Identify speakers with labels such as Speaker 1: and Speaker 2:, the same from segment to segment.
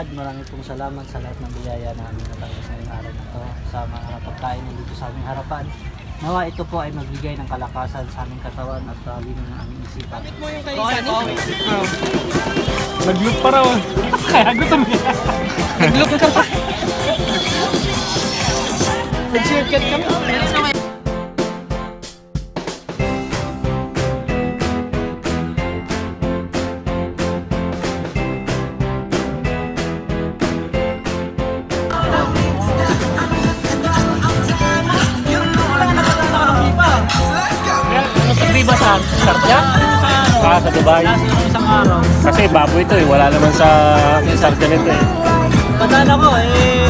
Speaker 1: God, maraming pong salamat sa lahat ng biyaya namin natanggap ngayong araw na to sa mga pagkain na dito sa aming harapan. Nawa ito po ay magbigay ng kalakasan sa aming katawan at talino ng aming isipan.
Speaker 2: Nag-loop pa raw. Kaya gutom niya. Nag-loop ka pa. Nag-circuit ka pa.
Speaker 3: Ah, sa Dubai.
Speaker 1: Isang araw.
Speaker 3: Kasi baboy ito eh. Wala naman sa nito eh.
Speaker 1: Padala ko eh.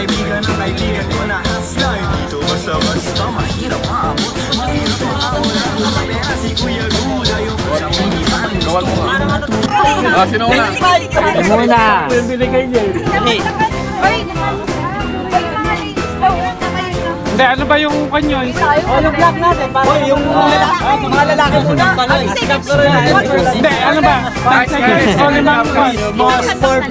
Speaker 4: Kaibigan ng kaibigan ko na Slime dito basta-basta mahirap maabot Mahirap maabot sa pera si Kuya Good mo
Speaker 2: Ah, sino una?
Speaker 3: Muna!
Speaker 2: Yung binigay niya. Hindi, ano ba yung kanyo?
Speaker 1: Oh, yung black natin. Para yung lalaki. mga lalaki.
Speaker 2: Hindi, ano ba? 5 seconds. O, limang kwan.
Speaker 1: Mga sport.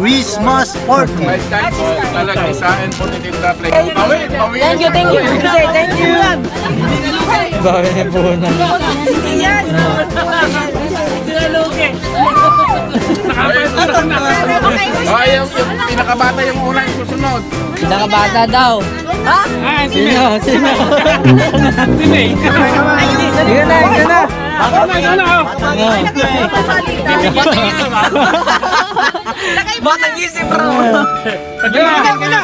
Speaker 4: Christmas party
Speaker 5: Five times po, talagkisain po ni Tinda Play.
Speaker 6: Thank you, thank you. Thank you.
Speaker 3: Bawi na po na.
Speaker 6: Yan.
Speaker 5: Okay, yung, yung pinakabata yung una yung susunod.
Speaker 3: Pinakabata daw.
Speaker 6: Ha?
Speaker 2: Ah,
Speaker 3: Sino? Sino?
Speaker 2: Sino eh?
Speaker 3: Ikaw na, ikaw na.
Speaker 2: Ako na, ikaw na. oh.
Speaker 6: Batang isip, bro.
Speaker 2: Ikaw na.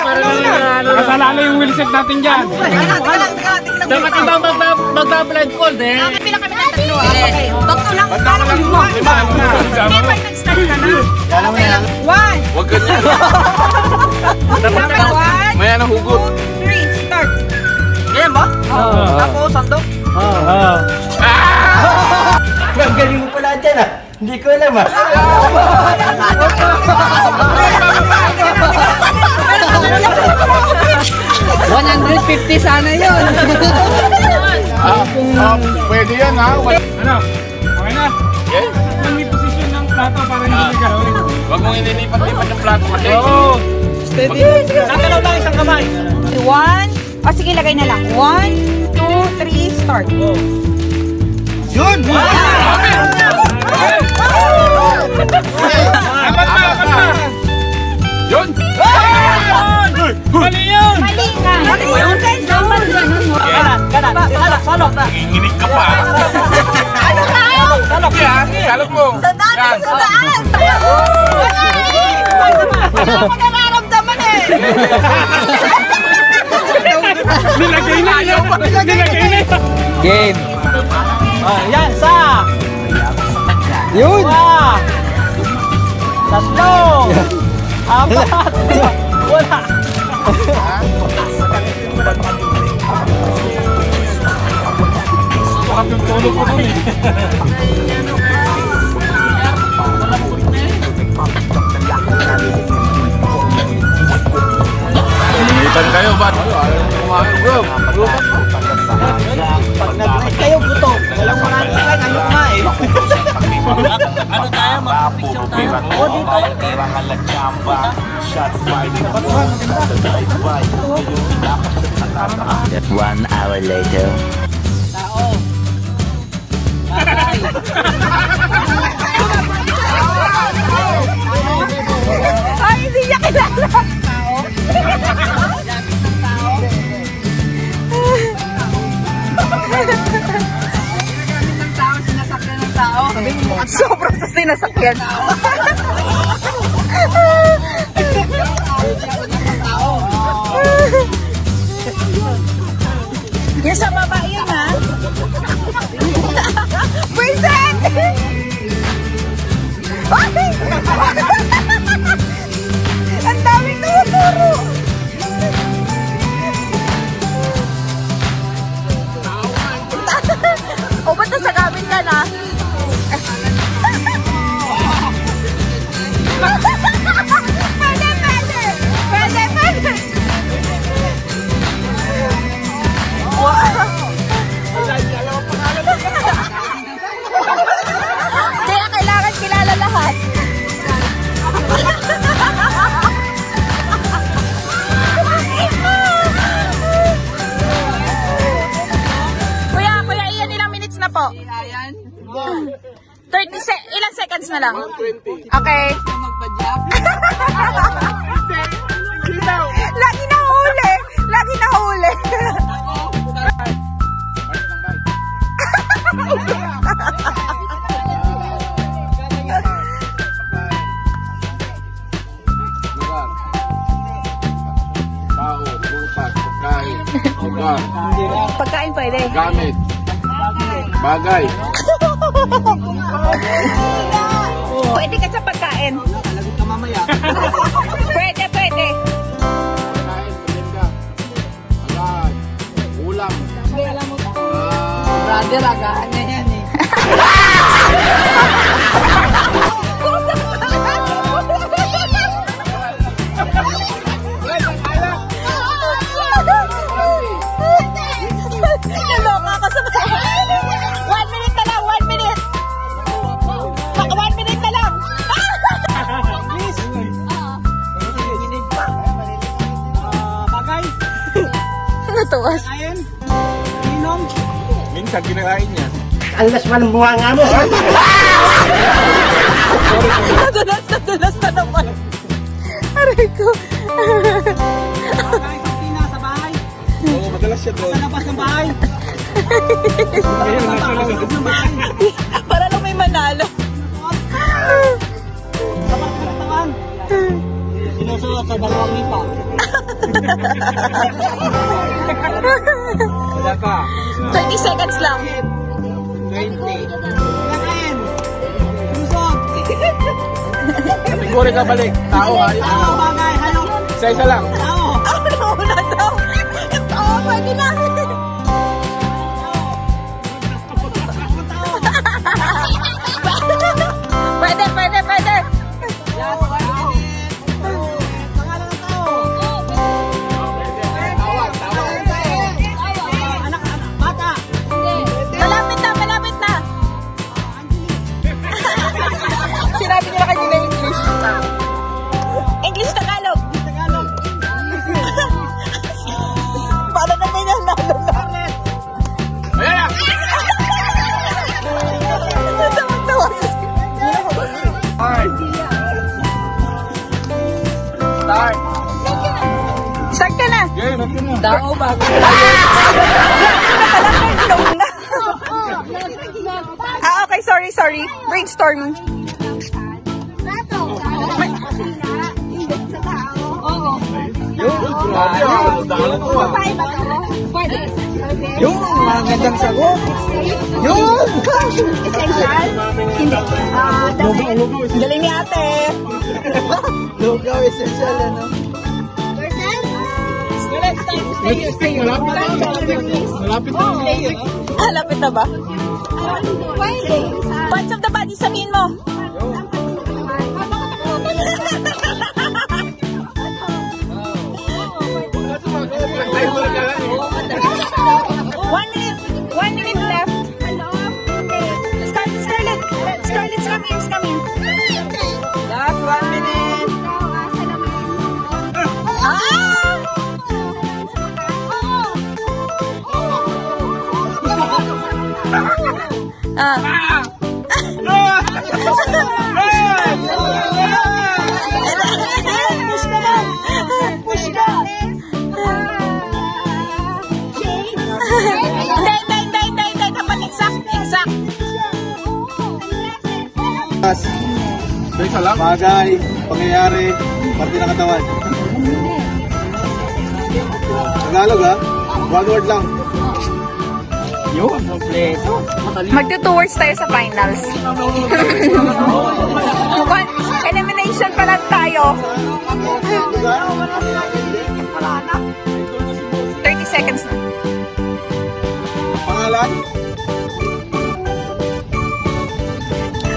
Speaker 2: Nakasalala yung wheelset natin dyan.
Speaker 3: Dapat ibang magpa-blindfold eh.
Speaker 6: Okay, pila kami ng tatlo. ah. Okay, bakto lang. Parang lima. Hindi, pag nag-start ka na. Okay lang. One,
Speaker 5: Huwag ganyan.
Speaker 6: number one,
Speaker 5: May anong hugot.
Speaker 6: three, start. Ganyan ba?
Speaker 3: Oo.
Speaker 6: Tapos, sandok.
Speaker 3: Oo.
Speaker 1: Ang galing mo pala dyan ah. Hindi ko alam ah.
Speaker 3: $150 sana yun.
Speaker 5: Ah, ah, pwede yan ha. Wal-
Speaker 2: Ano? Para hindi nagkaroon.
Speaker 5: Huwag mong inilipat-lipat yung plato kasi.
Speaker 2: Oo.
Speaker 1: Nakalaw lang isang kamay.
Speaker 6: One, o sige, lagay na lang. One, two, three, start.
Speaker 1: Yun!
Speaker 2: Apat na, apat na.
Speaker 5: Yun!
Speaker 2: Mali yun!
Speaker 6: Mali nga. Mali yun. Dapat ganun mo.
Speaker 1: Kanan, kanan. Salok, salok.
Speaker 5: Nanginginig ka pa.
Speaker 6: Ano daw?
Speaker 1: Salok.
Speaker 5: Yan, salok mo.
Speaker 6: Sandaan, Wala ko nararamdaman eh.
Speaker 2: Nilagay na yun! Nilagay na yun!
Speaker 3: Game.
Speaker 1: Ah, yan, sa.
Speaker 3: Yun!
Speaker 1: Dua. Tatlo. Apat. Wala.
Speaker 2: Yung tulog ko nun eh?
Speaker 1: mag-picture tayo. O, dito.
Speaker 7: One hour later.
Speaker 1: Tao.
Speaker 6: Ay, hindi niya kilala. Sobrang sa sinasakyan. Yung sa baba
Speaker 5: lugar, Pagkain
Speaker 6: pwede.
Speaker 5: gamit, bagay,
Speaker 6: Pwede ka sa pagkain. Pwede, pwede.
Speaker 5: pagkain, palinda, agad, ulam, ah,
Speaker 6: Naloka
Speaker 5: minsan kinakain niya.
Speaker 6: Nadulas, nadulas na naman. Aray ko.
Speaker 2: Bagay sa tina sa bahay.
Speaker 5: Oo, madalas siya doon.
Speaker 2: Sa labas ng bahay.
Speaker 5: Ayun, nasa labas ng bahay.
Speaker 6: Para lang may manalo.
Speaker 2: Sabak ng Sinusuot sa dalawang lipa.
Speaker 5: Wala ka.
Speaker 6: 30 seconds lang.
Speaker 2: Kinakain. Sinusuot.
Speaker 5: Kategori ka balik. Tao, ayun.
Speaker 2: Tao, bagay, hayop.
Speaker 5: Isa-isa lang.
Speaker 2: Tao.
Speaker 6: Ah, nauna daw. Oo, pwede na.
Speaker 5: Game, natin na.
Speaker 6: Dao ba? Nauna. Ah, okay. Sorry, sorry. Brainstorming.
Speaker 5: Ah. Dahil ko ah.
Speaker 2: Yung gandang sagot. Yun!
Speaker 6: Galing ni ate.
Speaker 2: Lugaw, essential, ano? Malapit na. Malapit na.
Speaker 6: Ah, lapit na ba? Parts of the body, sabihin mo. One minute. One minute left. Scarlet, Scarlet. Scarlet's coming, it's coming. Exact, exact.
Speaker 5: Isa lang.
Speaker 3: Bagay, pangyayari, parte ng katawan. Tagalog ha? One word lang.
Speaker 2: Yun, kompleto.
Speaker 6: Magto-two words tayo sa finals. Elimination pa lang tayo. 30 seconds na.
Speaker 3: Pangalan?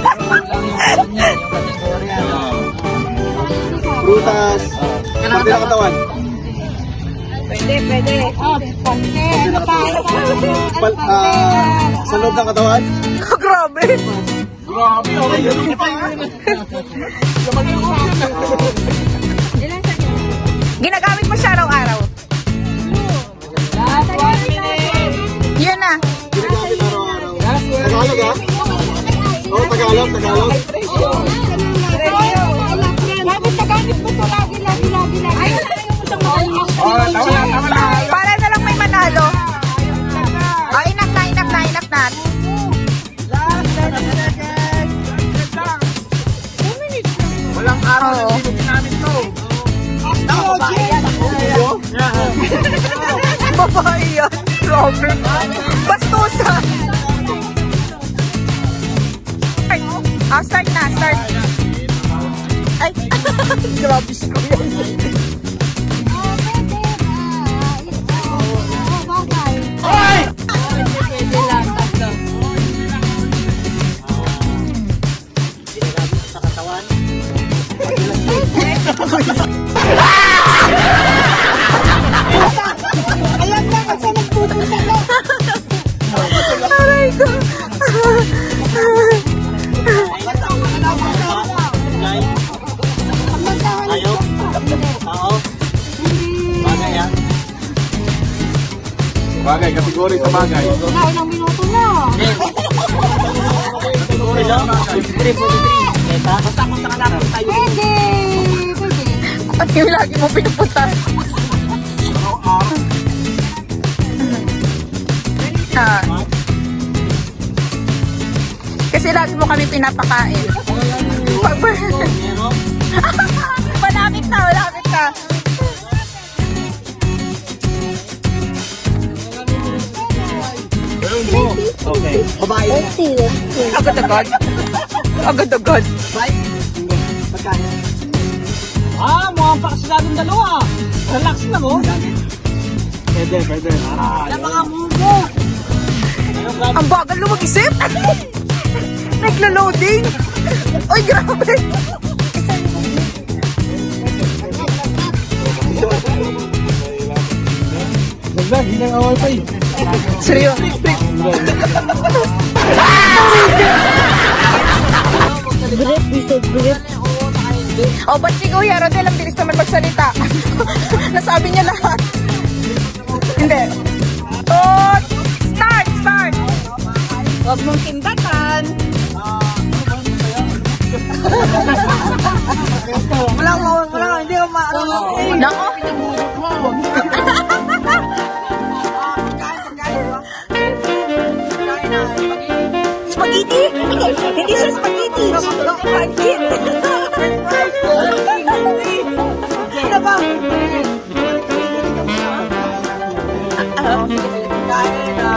Speaker 3: Prutas, parte ng katawan.
Speaker 6: Pwede, pwede.
Speaker 3: Pal, ah, sa loob ng katawan?
Speaker 6: Grabe.
Speaker 5: Grabe, okay.
Speaker 6: Ginagamit mo siya araw-araw. Yun na.
Speaker 3: Ginagamit araw-araw. Tagalog ha? Oo, Tagalog, Tagalog.
Speaker 6: that. Last 30 seconds.
Speaker 5: Walang araw oh. na binigyan namin to. Basta
Speaker 8: ako ba
Speaker 6: yan? Babae yan. Grabe. Bastusa. Oh, start na, start. Ay, grabe si Kuya.
Speaker 1: Bagay,
Speaker 5: kategori sa bagay.
Speaker 1: Hello? 53, 43. Keta? Basta kung saan natin tayo.
Speaker 6: At yung lagi mo pinupunta. Ah. Kasi lagi mo kami pinapakain. Pag-
Speaker 1: Meron?
Speaker 6: malapit na, malapit na.
Speaker 1: Okay. Babae.
Speaker 6: Agad-agad. Agad-agad.
Speaker 1: Pagkano? Ah, mukhang pa natin dalawa. Relax lang oh. Pwede, pwede. Ah, Wala mga grab?
Speaker 6: Ang bagal lo mag-isip. Naglo-loading. Ay, grabe.
Speaker 2: Dagdag, hindi ang awal pa eh.
Speaker 6: Seryo. Oh, ba't si Kuya Rodel ang bilis naman magsalita? Nasabi niya lahat. Hindi. Oh, start, start. Huwag mong tindatan.
Speaker 1: Wala ko, wala ko, hindi ko maano.
Speaker 6: Nako. Spaghetti? Hindi siya spaghetti. Spaghetti. Ano ba?
Speaker 1: Kain na.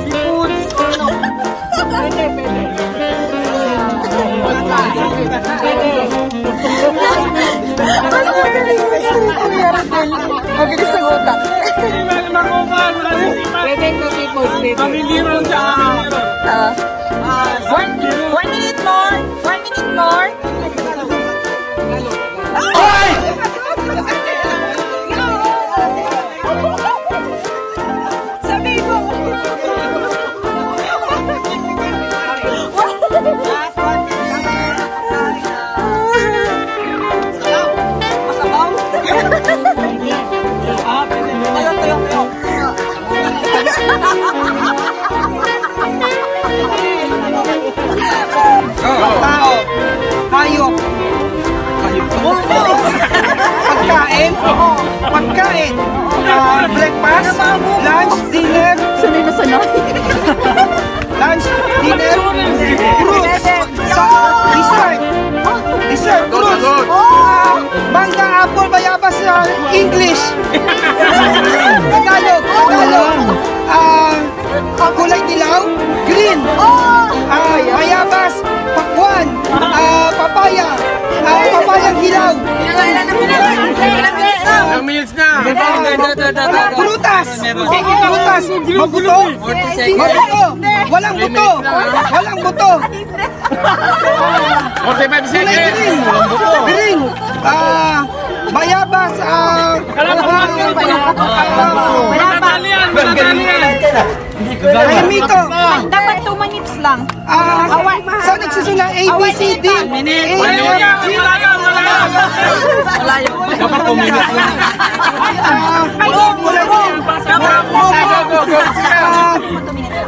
Speaker 1: Seafood. Pwede, pwede.
Speaker 6: Mas magaling yung story ko Kuya Rodel. Mabilis ang utak.
Speaker 1: Pwede na seafood.
Speaker 2: Pamiliro lang siya.
Speaker 6: Ah. One, one
Speaker 8: Hayop. Pagkain. Pagkain. Ah, breakfast. Lunch. Dinner.
Speaker 6: Sanay na sanay.
Speaker 8: Lunch. Dinner. Fruits. Sa dessert. Dessert. Fruits. Ah, mangga, apple, bayabas. ah, English. Tagalog. Tagalog. Ah, kulay dilaw. Green. Ah, bayabas. Pakwan. Ah, papaya. Ah, papayang hilaw.
Speaker 5: Ilang minutes na?
Speaker 8: Prutas! Prutas! Mabuto! Mabuto! Walang buto! Walang buto!
Speaker 5: 45
Speaker 8: Kulay
Speaker 5: seconds.
Speaker 8: green! Green! Ah, bayabas! Ah,
Speaker 2: Mananali yan, mananali yan.
Speaker 8: Tahimiko!
Speaker 6: Dapat 2 minutes lang.
Speaker 8: Ah, sa nagsusula A, B, C, D, A,
Speaker 2: Ayaw yan,
Speaker 8: F, G,
Speaker 2: wala yan, wala yan.
Speaker 3: Dapat puminit lang.
Speaker 8: ah, kulay green!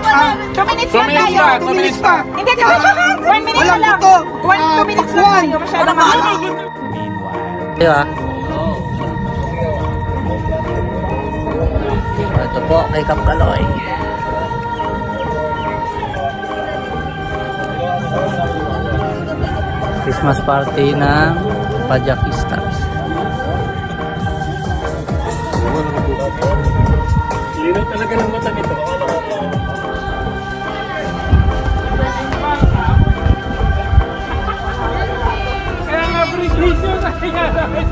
Speaker 8: Ah,
Speaker 6: 2 minutes
Speaker 5: Two
Speaker 6: lang
Speaker 5: minutes
Speaker 6: tayo.
Speaker 5: pa, two minutes pa.
Speaker 6: Hindi, 2 minutes na
Speaker 8: Walang
Speaker 6: lang.
Speaker 8: buto!
Speaker 6: 1, 2 minutes lang tayo. Masyado mahal.
Speaker 1: Ayo ah. Po kay Kap Kaloy. Christmas party ng Pajakistas.
Speaker 9: Ilaw talaga ng mata nito.
Speaker 2: Kaya nga precisyo sa kaya namin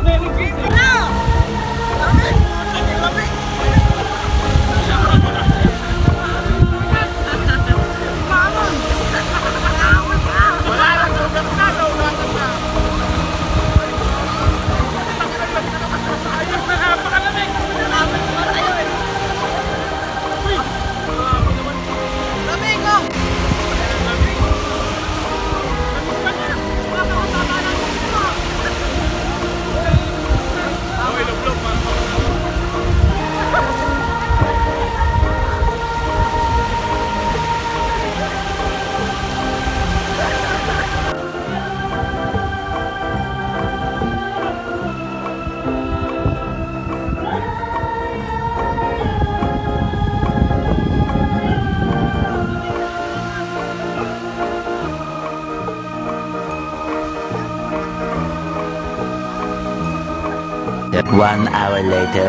Speaker 7: One hour later.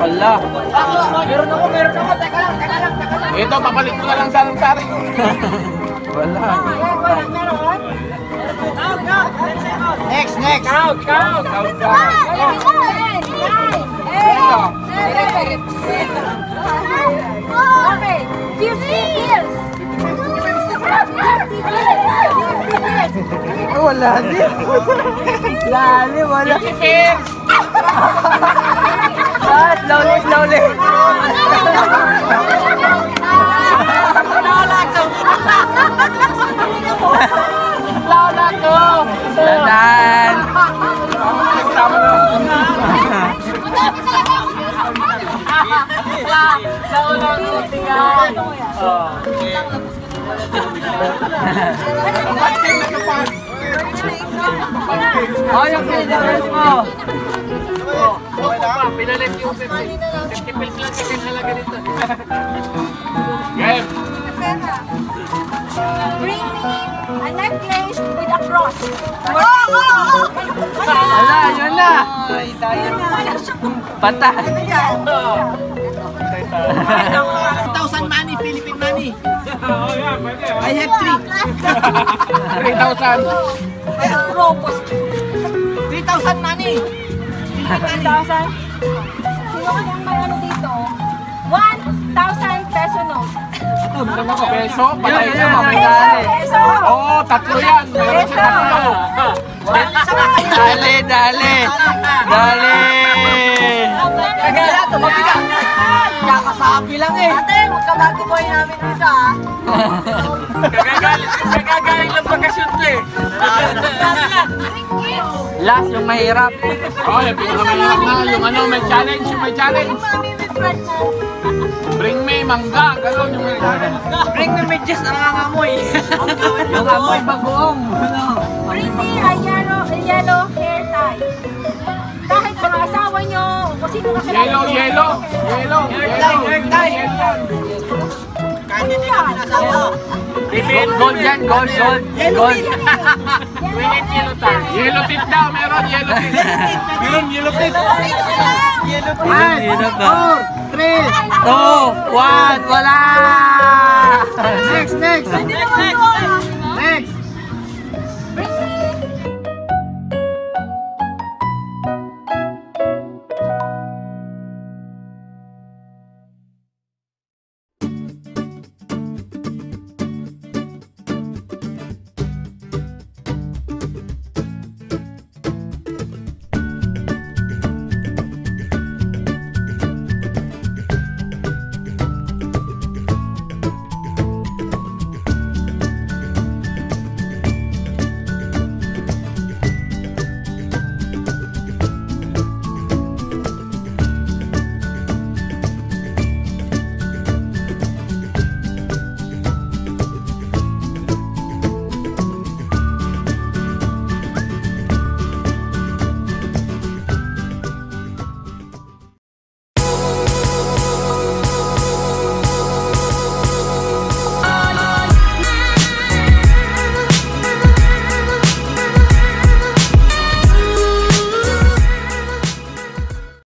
Speaker 2: Wala.
Speaker 5: Ito, papalit ko na lang sa anong sari.
Speaker 10: Next, next.
Speaker 2: Count, count. Count, count.
Speaker 6: Okay, 50 years. 50 years.
Speaker 10: Wala din. Lali, wala. Ah, slowly, slowly. Dadan. Oh, yung pinidores mo.
Speaker 2: Pinalit yung 50 50 pills lang kasi halaga nito.
Speaker 5: Game.
Speaker 6: Bring me a necklace with a cross.
Speaker 10: Wala, yun na. Patay. 1,000 money, Philippine money.
Speaker 2: Oh.
Speaker 10: I have three.
Speaker 5: 3,000.
Speaker 6: Robust.
Speaker 10: 3,000 money.
Speaker 6: 1,000. Sino kayang may ano dito? 1,000 peso note.
Speaker 5: Peso? Patay na mamaya.
Speaker 6: Peso.
Speaker 5: Oo, tatlo yan. Meron siya tatlo.
Speaker 10: Dali, dali. Dali. Kagaya, tumabiga. Kakasabi lang eh.
Speaker 6: Ate, magkabati boy namin dito ah.
Speaker 2: Kagagaling, kagagaling lang bakasyon to eh.
Speaker 10: Last, yung mahirap.
Speaker 5: Oh, yung pinakamahirap na. Yung ano, may challenge. Yung may challenge.
Speaker 6: Mami with bread na.
Speaker 5: Bring me mangga. Ganon yung may challenge.
Speaker 10: Bring me midges na nangangamoy. yung amoy bagoong.
Speaker 6: Bring me a yellow, a yellow o kung sino kakilala
Speaker 5: Yellow,
Speaker 6: nyo.
Speaker 5: yellow. Yellow, yellow.
Speaker 10: Gold, gold yan, gold, gold. Gold.
Speaker 5: Yellow tip daw. Meron yellow tip.
Speaker 2: Meron yellow tip.
Speaker 10: One, four, three, two, one, wala! Next, next!
Speaker 6: Hindi naman to